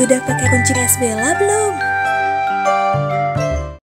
Sudah pakai kunci es Bella belum?